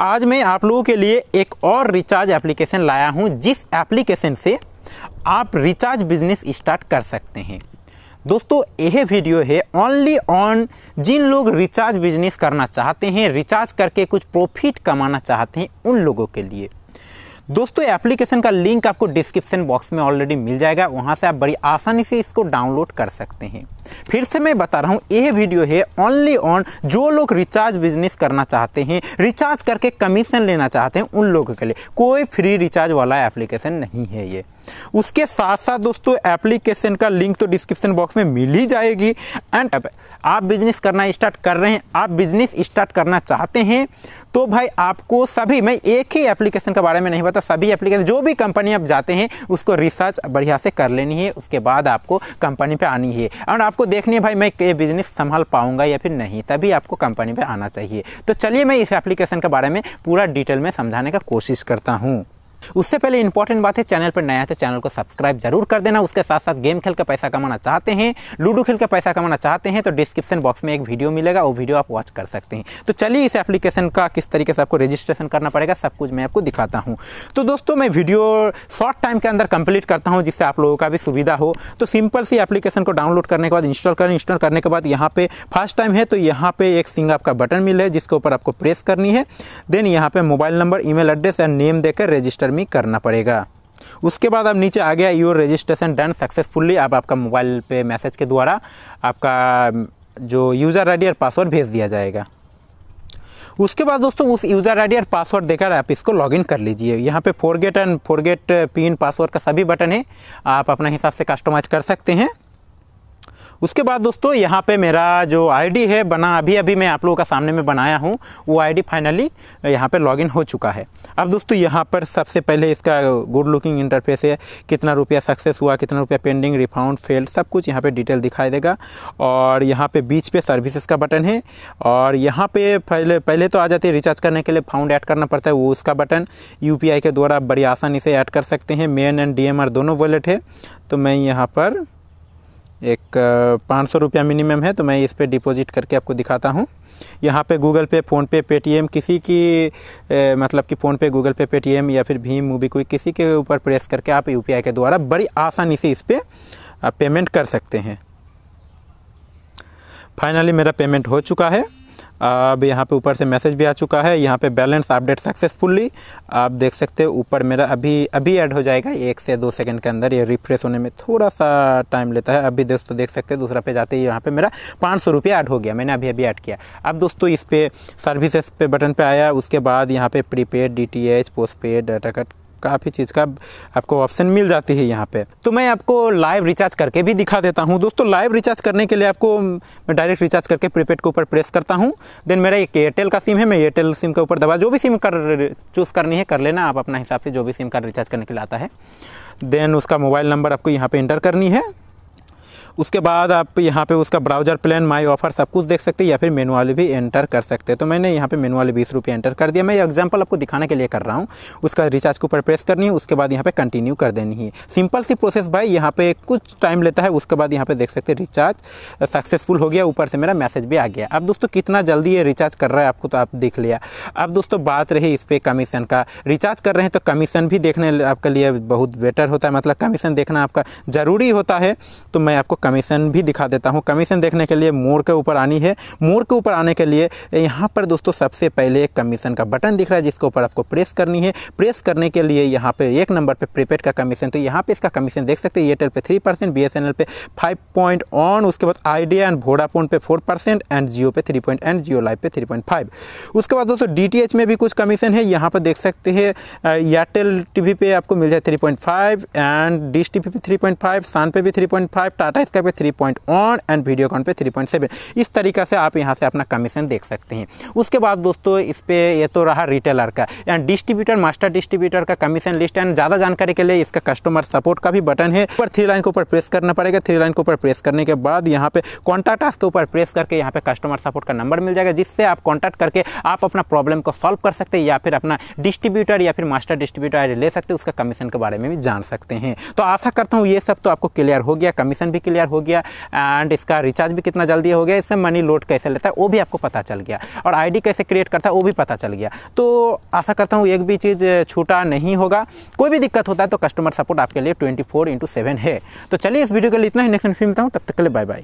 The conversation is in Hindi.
आज मैं आप लोगों के लिए एक और रिचार्ज एप्लीकेशन लाया हूँ, जिस एप्लीकेशन से आप रिचार्ज बिज़नेस स्टार्ट कर सकते हैं। दोस्तों, यह वीडियो है ओनली ऑन on जिन लोग रिचार्ज बिज़नेस करना चाहते हैं रिचार्ज करके कुछ प्रॉफिट कमाना चाहते हैं, उन लोगों के लिए। दोस्तों एप्लीकेशन का लिंक आपको डिस्क्रिप्शन बॉक्स में ऑलरेडी मिल जाएगा। वहाँ से आप बड़ी आसानी से इसको डाउनलोड कर सकते हैं। फिर से मैं बता रहा हूँ, ये वीडियो है ओनली ऑन on जो लोग रिचार्ज बिज़नेस करना चाहते हैं रिचार्ज करके कमीशन लेना चाहते हैं, उन लोगों के लिए। कोई फ्री रिचार्ज वाला एप्लीकेशन नहीं है ये। उसके साथ साथ दोस्तों एप्लीकेशन का लिंक तो डिस्क्रिप्शन बॉक्स में मिल ही जाएगी। एंड आप बिज़नेस करना स्टार्ट कर रहे हैं, आप बिज़नेस स्टार्ट करना चाहते हैं तो भाई आपको सभी, मैं एक ही एप्लीकेशन के बारे में नहीं बता, सभी एप्लीकेशन जो भी कंपनी आप जाते हैं, उसको रिसर्च बढ़िया से कर लेनी है, उसके बाद आपको कंपनी पे आनी है। और आपको देखनी है, भाई मैं ये बिज़नेस संभाल पाऊँगा या फिर नहीं, तभी आपको कंपनी पे आना चाहिए। तो चलिए मैं इस एप्लीकेशन के बारे में पूरा डिटेल में समझाने का कोशिश करता हूँ। उससे पहले इंपॉर्टेंट बात है चैनल पर नया है तो चैनल को सब्सक्राइब ज़रूर कर देना। उसके साथ साथ गेम खेल कर पैसा कमाना चाहते हैं लूडो खेल कर पैसा कमाना चाहते हैं तो डिस्क्रिप्शन बॉक्स में एक वीडियो मिलेगा, वो वीडियो आप वॉच कर सकते हैं। तो चलिए इस एप्लीकेशन का किस तरीके से आपको रजिस्ट्रेशन करना पड़ेगा, सब कुछ मैं आपको दिखाता हूँ। तो दोस्तों, मैं वीडियो शॉर्ट टाइम के अंदर कंप्लीट करता हूँ, जिससे आप लोगों का भी सुविधा हो। तो सिंपल सी एप्लीकेशन को डाउनलोड करने के बाद इंस्टॉल करें। इंस्टॉल करने के बाद यहाँ पे फ़र्स्ट टाइम है तो यहाँ पे एक सिंग आपका बटन मिले, जिसके ऊपर आपको प्रेस करनी है। देन यहाँ पे mobile number email address and name देकर रजिस्टर में करना पड़ेगा। उसके बाद अब नीचे आ गया योर रजिस्ट्रेशन डन सक्सेसफुली अब आपका मोबाइल पे मैसेज के द्वारा आपका जो यूज़र आईडी और पासवर्ड भेज दिया जाएगा। उसके बाद दोस्तों, उस यूज़र आईडी और पासवर्ड देकर आप इसको लॉगिन कर लीजिए। यहाँ पे forget and forget PIN password का सभी बटन है। आप अपने हिसाब से कस्टमाइज कर सकते हैं। उसके बाद दोस्तों, यहाँ पे मेरा जो आईडी है, बना अभी अभी मैं आप लोगों का सामने में बनाया हूँ। वो आईडी फाइनली यहाँ पे लॉगिन हो चुका है। अब दोस्तों, यहाँ पर सबसे पहले इसका गुड लुकिंग इंटरफेस है। कितना रुपया सक्सेस हुआ, कितना रुपया पेंडिंग रिफाउंड फेल्ड सब कुछ यहाँ पर डिटेल दिखाई देगा। और यहाँ पर बीच पे सर्विसेज़ का बटन है। और यहाँ पे पहले पहले तो आ जाती है रिचार्ज करने के लिए फाउंड ऐड करना पड़ता है, वो उसका बटन यूपीआई के द्वारा बड़ी आसानी से ऐड कर सकते हैं। मेन एंड डीएमआर दोनों वॉलेट है। तो मैं यहाँ पर एक पाँच सौ रुपया मिनिमम है तो मैं इस पर डिपॉजिट करके आपको दिखाता हूँ। यहाँ पे गूगल पे फ़ोनपे पेटीएम किसी की ए, मतलब कि फ़ोनपे गूगल पे पेटीएम या फिर भीम मूवी कोई किसी के ऊपर प्रेस करके आप यूपीआई के द्वारा बड़ी आसानी से इस पर पेमेंट कर सकते हैं। फाइनली मेरा पेमेंट हो चुका है। अब यहाँ पे ऊपर से मैसेज भी आ चुका है। यहाँ पे बैलेंस अपडेट सक्सेसफुली। आप देख सकते हो, ऊपर मेरा अभी अभी ऐड हो जाएगा एक से दो सेकंड के अंदर। ये रिफ्रेश होने में थोड़ा सा टाइम लेता है। अभी दोस्तों देख सकते हैं, दूसरा पे जाते ही यहाँ पे मेरा पाँच सौ रुपये ऐड हो गया। मैंने अभी अभी ऐड किया। अब दोस्तों इस पर सर्विसेज़ पे बटन पर आया। उसके बाद यहाँ पर prepaid D T H postpaid data cut काफ़ी चीज़ का आपको ऑप्शन मिल जाती है यहाँ पे। तो मैं आपको लाइव रिचार्ज करके भी दिखा देता हूँ। दोस्तों लाइव रिचार्ज करने के लिए आपको मैं डायरेक्ट रिचार्ज करके प्रीपेड के ऊपर प्रेस करता हूँ। देन मेरा एक एयरटेल का सिम है, मैं एयरटेल सिम के ऊपर दबा, जो भी सिम कर चूज़ करनी है कर लेना, आप अपना हिसाब से जो भी सिम कार्ड रिचार्ज करने के लिए आता है। देन उसका मोबाइल नंबर आपको यहाँ पर इंटर करनी है। उसके बाद आप यहाँ पे उसका ब्राउज़र प्लान माई ऑफ़र सब कुछ देख सकते हैं या फिर मेनुअली भी एंटर कर सकते हैं। तो मैंने यहाँ पे मेनुअली बीस रुपये एंटर कर दिया। मैं एग्ज़ाम्पल आपको दिखाने के लिए कर रहा हूँ। उसका रिचार्ज के ऊपर प्रेस करनी है, उसके बाद यहाँ पे कंटिन्यू कर देनी है। सिंपल सी प्रोसेस भाई यहाँ पे कुछ टाइम लेता है, उसके बाद यहाँ पे देख सकते हैं रिचार्ज सक्सेसफुल हो गया, ऊपर से मेरा मैसेज भी आ गया। अब दोस्तों कितना जल्दी ये रिचार्ज कर रहा है आपको तो आप देख लिया। अब दोस्तों बात रही इस पर कमीशन का। रिचार्ज कर रहे हैं तो कमीशन भी देखने आपके लिए बहुत बेटर होता है। मतलब कमीशन देखना आपका ज़रूरी होता है। तो मैं आपको कमीशन भी दिखा देता हूँ। कमीशन देखने के लिए मोर के ऊपर आनी है। मोर के ऊपर आने के लिए यहाँ पर दोस्तों सबसे पहले एक कमीशन का बटन दिख रहा है, जिसके ऊपर आपको प्रेस करनी है। प्रेस करने के लिए यहाँ पे एक नंबर पे प्रीपेड का कमीशन तो यहाँ पे इसका कमीशन देख सकते हैं एयरटेल पे थ्री परसेंट बी पे फाइव पॉइंट ऑन उसके बाद आइडिया एंड वोडाफोन पे फोर परसेंट एंड जियो पे three point and Jio live पे थ्री पॉइंट फाइव उसके बाद दोस्तों डीटीएच में भी कुछ कमीशन है, यहाँ पर देख सकते हैं एयरटेल टी पे आपको मिल जाए three point five and dish T पे थ्री पॉइंट फाइव सान पे भी three point five Tata Sky पे three point on and Videocon पे 3.7 इस तरीका से आप यहाँ से अपना कमीशन देख सकते हैं। उसके बाद दोस्तों, इस पे ये तो रहा रिटेलर का। एंड डिस्ट्रीब्यूटर मास्टर डिस्ट्रीब्यूटर का कमीशन लिस्ट एंड ज़्यादा जानकारी के लिए इसका कस्टमर सपोर्ट का भी बटन है। ऊपर थ्री लाइन के ऊपर प्रेस करना पड़ेगा। थ्री लाइन के ऊपर प्रेस करने के बाद यहाँ पे कॉन्टैक्ट के ऊपर प्रेस करके यहाँ पे कस्टमर सपोर्ट का नंबर मिल जाएगा, जिससे आप कॉन्टैक्ट करके आप अपना प्रॉब्लम को सॉल्व कर सकते हैं या फिर अपना डिस्ट्रीब्यूटर या फिर मास्टर डिस्ट्रीब्यूटर ले सकते हैं। उसका कमीशन के बारे में भी जान सकते हैं। तो आशा करता हूँ ये सब तो आपको क्लियर हो गया। कमीशन भी क्लियर क्लियर हो गया एंड इसका रिचार्ज भी कितना जल्दी हो गया, इससे मनी लोड कैसे लेता है, वो भी आपको पता चल गया। और आईडी कैसे क्रिएट करता है, वो भी पता चल गया। तो आशा करता हूँ एक भी चीज़ छूटा नहीं होगा। कोई भी दिक्कत होता है तो कस्टमर सपोर्ट आपके लिए ट्वेंटी फोर इंटू सेवन है। तो चलिए इस वीडियो के लिए इतना ही। नेक्स्ट फ़िल्म हूँ, तब तक के लिए बाय बाय